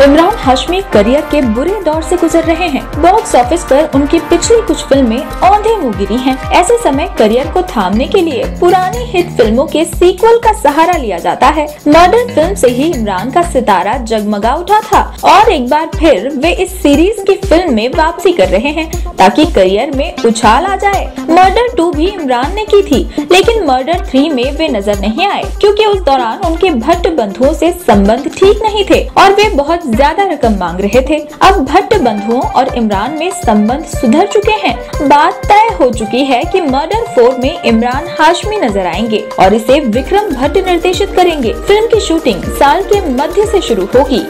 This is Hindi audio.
इमरान हाशमी करियर के बुरे दौर से गुजर रहे हैं। बॉक्स ऑफ़िस पर उनकी पिछली कुछ फ़िल्में औंधे मुँह गिरी हैं। ऐसे समय करियर को थामने के लिए पुरानी हिट फ़िल्मों के सीक्वल का सहारा लिया जाता है। मॉडर्न फ़िल्म से ही इमरान का सितारा जगमगा उठा था और एक बार फिर वे इस सीरीज़ की फ़िल्म में वापसी कर रहे हैं ताकि करियर में उछाल आ जाए। मर्डर टू भी इमरान ने की थी, लेकिन मर्डर थ्री में वे नज़र नहीं आए, क्योंकि उस दौरान उनके भट्ट बंधुओं से संबंध ठीक नहीं थे और वे बहुत ज़्यादा रकम मांग रहे थे। अब भट्ट बंधुओं और इमरान में संबंध सुधर चुके हैं। बात तय हो चुकी है कि मर्डर फोर में इमरान हाशमी नज़र आएँगे और इसे विक्रम भट्ट निर्देशित करेंगे। फ़िल्म की शूटिंग साल के मध्य से शुरू होगी।